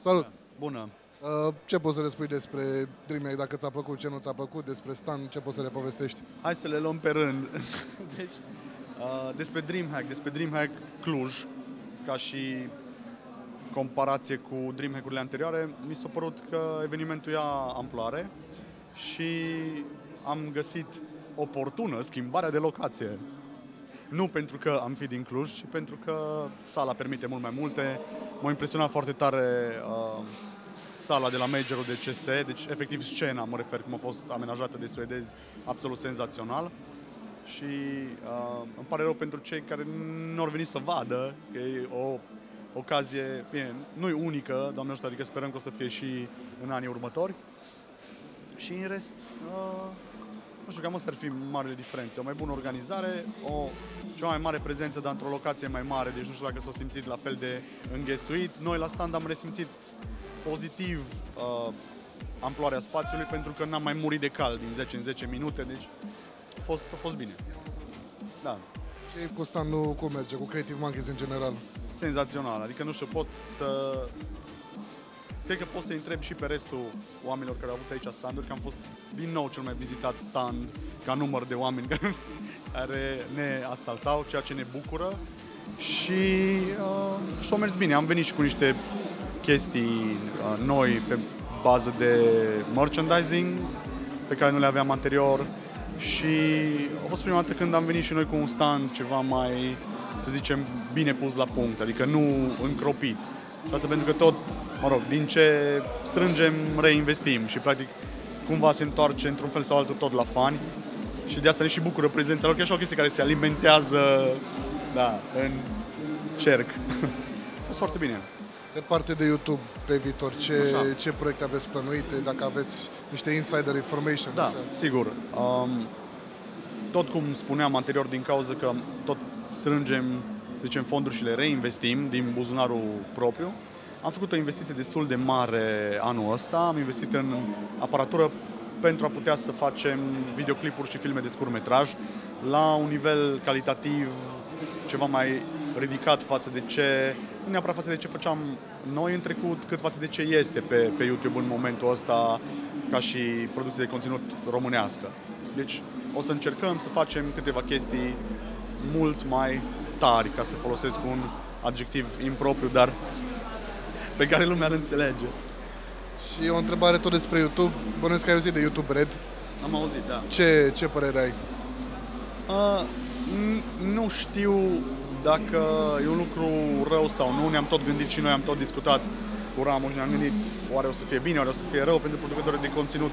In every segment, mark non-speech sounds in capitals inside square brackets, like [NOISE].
Salut! Bună! Uh, Ce poți să le spui despre DreamHack, dacă ți-a plăcut, ce nu ți-a plăcut, despre Stan, ce poți să le povestești? Hai să le luăm pe rând. [LAUGHS] Deci, uh, despre DreamHack, despre DreamHack Cluj, ca și comparație cu DreamHack-urile anterioare, mi s-a părut că evenimentul ia amploare și am găsit oportună schimbarea de locație. Nu pentru că am fi din Cluj, ci pentru că sala permite mult mai multe. M-a impresionat foarte tare uh, sala de la majorul de CS, deci efectiv scena, mă refer, cum a fost amenajată de suedezi, absolut senzațional. Și uh, îmi pare rău pentru cei care nu au venit să vadă, că e o ocazie, bine, nu e unică, doamne ăștia, adică sperăm că o să fie și în anii următori. Și în rest, uh, nu știu, cam asta ar fi marile diferențe. O mai bună organizare, o cea mai mare prezență, dar într-o locație mai mare, deci nu știu dacă s-au simțit la fel de înghesuit. Noi la stand am resimțit pozitiv uh, amploarea spațiului pentru că n-am mai murit de cald din 10 în 10 minute, deci a fost, a fost bine. Da, Și cu Stan nu cum merge, cu Creative Monkeys în general? senzațional. Adică nu știu, pot să... Cred că pot să întreb și pe restul oamenilor care au avut aici standuri, că am fost din nou cel mai vizitat stand ca număr de oameni care, [LAUGHS] care ne asaltau, ceea ce ne bucură. Și uh, și-a mers bine. Am venit și cu niște chestii uh, noi pe bază de merchandising pe care nu le aveam anterior și a fost prima dată când am venit și noi cu un stand ceva mai, să zicem, bine pus la punct, adică nu încropit. Și asta pentru că tot, mă rog, din ce strângem, reinvestim și practic cumva se întoarce într-un fel sau altul tot la fani și de asta ne și bucură prezența lor, că e așa o chestie care se alimentează da, în cerc. A [LAUGHS] fost foarte bine. Pe parte de YouTube, pe viitor, ce, Așa. ce proiecte aveți plănuite, dacă aveți niște insider information? Da, așa? sigur. Um, tot cum spuneam anterior, din cauza că tot strângem, să zicem, fonduri și le reinvestim din buzunarul propriu, am făcut o investiție destul de mare anul ăsta. Am investit în aparatură pentru a putea să facem videoclipuri și filme de scurtmetraj la un nivel calitativ ceva mai ridicat față de ce, nu neapărat față de ce făceam noi în trecut, cât față de ce este pe, pe YouTube în momentul ăsta ca și producție de conținut românească. Deci o să încercăm să facem câteva chestii mult mai tari, ca să folosesc un adjectiv impropriu, dar pe care lumea îl înțelege. Și o întrebare tot despre YouTube. Bănuiesc că ai auzit de YouTube Red. Am auzit, da. Ce, ce părere ai? Uh, n- nu știu dacă e un lucru rău sau nu, ne-am tot gândit și noi am tot discutat cu Ramuș, ne-am gândit oare o să fie bine, oare o să fie rău pentru producătorii de conținut.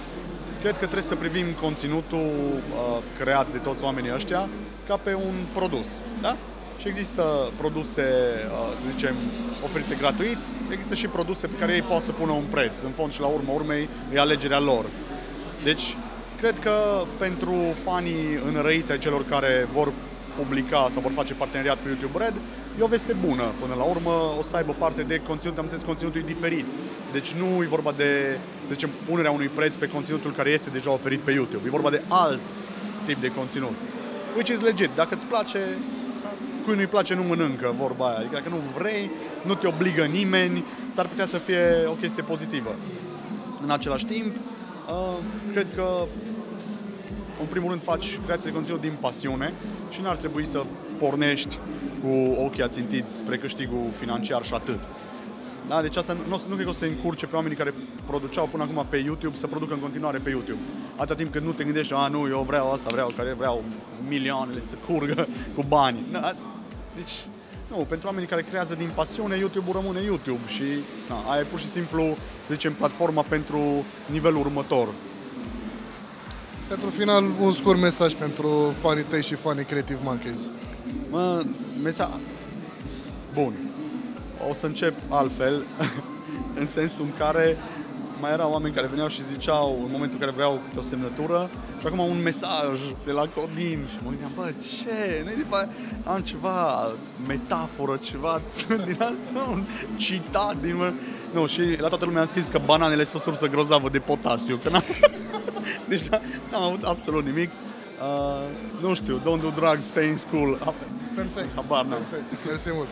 Cred că trebuie să privim conținutul uh, creat de toți oamenii ăștia ca pe un produs, da? Și există produse, uh, să zicem, oferite gratuit, există și produse pe care ei pot să pună un preț. În fond și la urmă urmei e alegerea lor. Deci, cred că pentru fanii înrăiți ai celor care vor publica sau vor face parteneriat cu YouTube Red, e o veste bună. Până la urmă o să aibă parte de conținut, am înțeles, conținutul e diferit. Deci nu e vorba de, să zicem, punerea unui preț pe conținutul care este deja oferit pe YouTube. E vorba de alt tip de conținut. Which is legit. Dacă îți place, cui nu-i place nu mănâncă, vorba aia. Adică dacă nu vrei, nu te obligă nimeni, s-ar putea să fie o chestie pozitivă. În același timp, uh, cred că în primul rând faci creație de conținut din pasiune și n-ar trebui să pornești cu ochii ațintiți spre câștigul financiar și atât. Da, deci asta nu, nu cred că o să încurce pe oamenii care produceau până acum pe YouTube să producă în continuare pe YouTube. Atâta timp cât nu te gândești, a, nu, eu vreau asta, vreau, care vreau milioanele să curgă cu bani. Da, deci, nu, pentru oamenii care creează din pasiune, YouTube rămâne YouTube și na, aia e pur și simplu, să zicem, platforma pentru nivelul următor. Pentru final, un scurt mesaj pentru fanii tăi și fanii Creative Monkeys. Mă, mesa... Bun. O să încep altfel, [LAUGHS] în sensul în care mai erau oameni care veneau și ziceau în momentul în care vreau câte o semnătură și acum un mesaj de la Codin și mă gândeam, bă, ce? Nu după aia am ceva metaforă, ceva [LAUGHS] din asta, un citat din... mă- Nu, și la toată lumea am scris că bananele sunt o sursă grozavă de potasiu, că n-am... [LAUGHS] Deci n-am avut absolut nimic. Uh, nu știu, don't do drugs, stay in school. Perfect. Habar n-am. Perfect. Mersi mult.